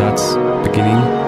That's beginning